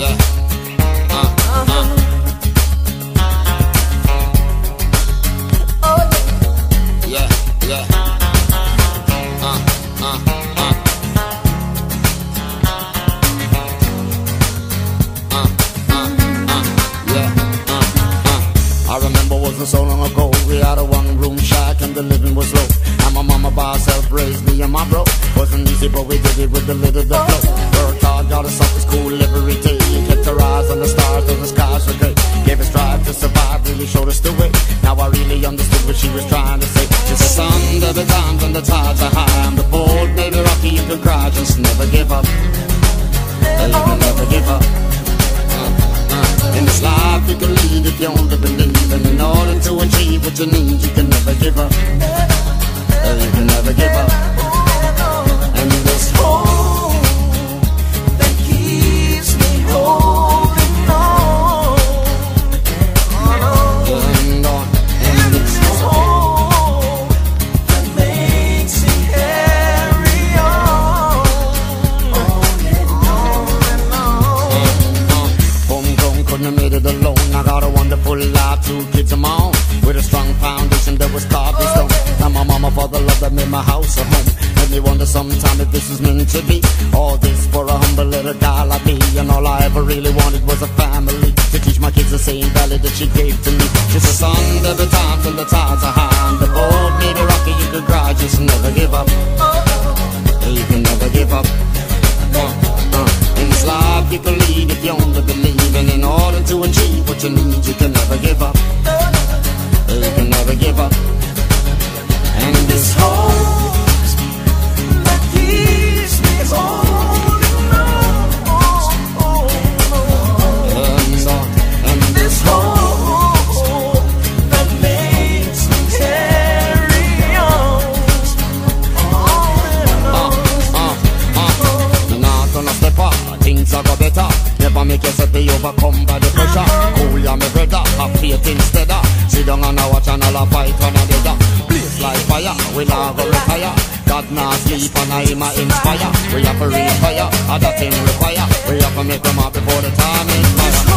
yeah. Uh, uh. Yeah, yeah. Uh, uh, uh. Uh, uh. Yeah, uh, uh. uh I remember wasn't so long ago, we had a one room shack and the living was low. And my mama by herself raised me and my bro. Wasn't easy, but we did it with a little bit of flow. Worked hard, got us up to school every day from the stars till the skies were gray. Gave us drive to survive, really showed us the way. Now I really understood what she was trying to say. She said, son, there times and the tides are high. I'm the bold, maybe rocky, you can cry. Just never give up. And you can never give up. Uh, uh, in this life, you can lead if you only believe. And in order to achieve what you need, you can never give up. it's a home. And they wonder sometimes if this is meant to be. All this for a humble little guy like me. And all I ever really wanted was a family. To teach my kids the same value that she gave to me. It's a song every time till the tides are high. And the boat may be rocky, you could cry, just never give up. You can never give up. Uh, uh. In this life you can lead if you only believe. And in order to achieve what you need, you can never give up. You can never give up. And this whole set me overcome by the pressure. Cool, ya me brother, have faith instead. of Sit down and I watch and I'll fight one another. Blaze like fire, we not go retire. God not sleep and I am inspire. We have to reach fire, that thing require. We have to make them up before the time is expire.